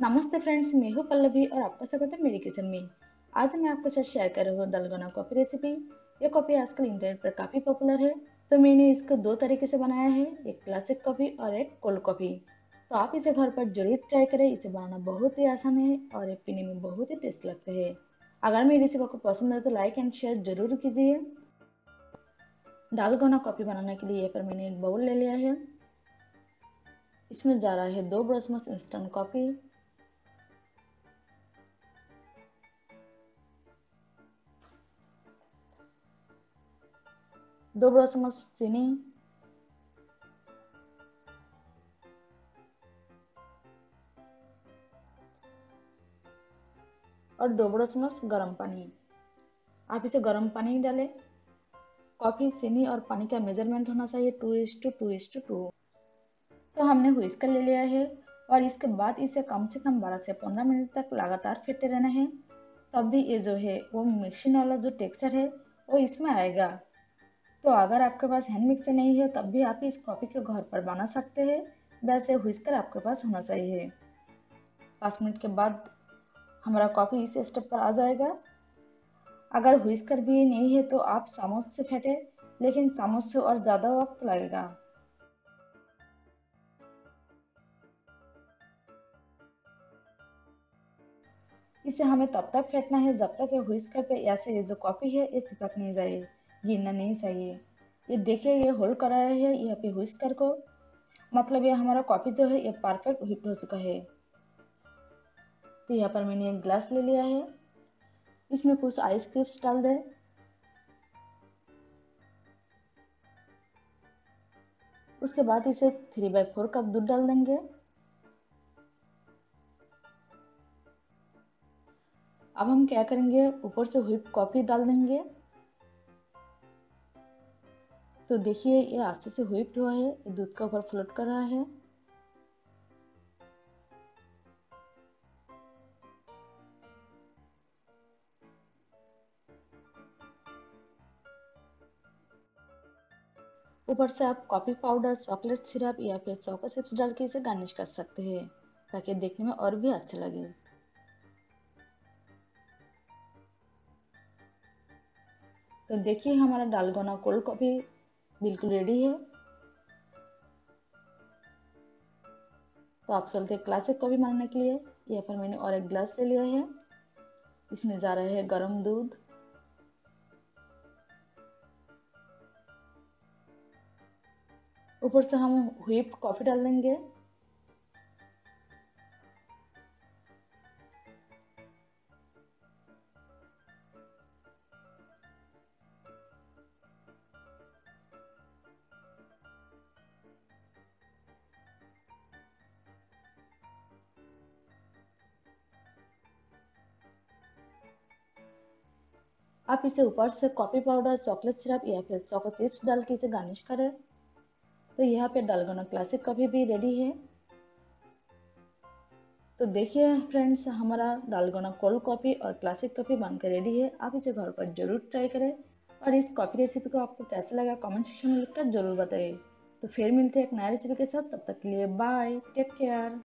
नमस्ते फ्रेंड्स, मैं हूँ पल्लवी और आपका स्वागत है मेरी किचन में। आज मैं आपके साथ शेयर कर रही हूँ दलगोना कॉफ़ी रेसिपी ये कॉफ़ी आजकल इंटरनेट पर काफ़ी पॉपुलर है तो मैंने इसको दो तरीके से बनाया है, एक क्लासिक कॉफ़ी और एक कोल्ड कॉफ़ी तो आप इसे घर पर ज़रूर ट्राई करें, इसे बनाना बहुत ही आसान है और ये पीने में बहुत ही टेस्ट लगते है। अगर मेरी रेसिपी आपको पसंद है तो लाइक एंड शेयर ज़रूर कीजिए। डालगोना कॉफ़ी बनाने के लिए यहाँ पर मैंने एक बाउल ले लिया है। इसमें जा रहा है दो ब्रश इंस्टेंट कॉफ़ी बड़ा चम्मच चीनी और दो बड़ा चम्मच गर्म पानी आप इसे गर्म पानी डालें। कॉफ़ी चीनी और पानी का मेज़रमेंट होना चाहिए two is two two is two two तो हमने हुइस्कर ले लिया है और इसके बाद इसे कम से कम 12 से 15 मिनट तक लगातार फेंटते रहना है। तब भी ये जो है, वो मिक्सिंग वाला जो टेक्सचर है, वो इसमें आएगा। तो अगर आपके पास हैंड मिक्सर नहीं है, तब भी आप इस कॉफ़ी को घर पर बना सकते हैं। वैसे हुइस्कर आपके पास होना चाहिए। पाँच मिनट के बाद हमारा कॉफ़ी इस स्टेप पर आ जाएगा। अगर हुइस्कर भी नहीं है तो आप चामच से फेंटे, लेकिन चामच से और ज़्यादा वक्त लगेगा। इसे हमें तब तक फेंटना है जब तक ये हुइस्कर पे ऐसे ये जो कॉफ़ी है ये चिपक नहीं जाए। गिरना नहीं चाहिए। ये देखिए, ये होल्ड कराया है यहाँ पे हुस्कर को। मतलब ये हमारा कॉफ़ी जो है, ये परफेक्ट हिट हो चुका है। तो यहाँ पर मैंने एक ग्लास ले लिया है। इसमें कुछ आइस क्यूब्स डाल दे। उसके बाद इसे थ्री बाई फोर कप दूध डाल देंगे। अब हम क्या करेंगे? ऊपर से हुई कॉफ़ी डाल देंगे। तो देखिए, ये अच्छे से हुई हुआ है दूध का ऊपर फ्लोट कर रहा है। ऊपर से आप कॉफ़ी पाउडर, चॉकलेट सिरप या फिर चौका चिप्स डाल के इसे गार्निश कर सकते हैं, ताकि देखने में और भी अच्छा लगे। तो देखिए, हमारा डालगोना कोल्ड कॉफ़ी बिल्कुल रेडी है। तो आप चलते क्लासिक कॉफ़ी मांगने के लिए यहाँ पर मैंने और एक ग्लास ले लिया है। इसमें जा रहा है गरम दूध। ऊपर से हम व्हीप कॉफ़ी डाल देंगे। आप इसे ऊपर से कॉफ़ी पाउडर चॉकलेट सिरप या फिर चॉको चिप्स डाल के इसे गार्निश करें। तो यहाँ पे डालगोना क्लासिक कॉफ़ी भी रेडी है। तो देखिए फ्रेंड्स हमारा डालगोना कोल्ड कॉफ़ी और क्लासिक कॉफ़ी बनकर रेडी है। आप इसे घर पर ज़रूर ट्राई करें और इस कॉफ़ी रेसिपी को आपको कैसा लगा कमेंट सेक्शन में लिखकर ज़रूर बताइए। तो फिर मिलते हैं एक नया रेसिपी के साथ। तब तक के लिए बाय टेक केयर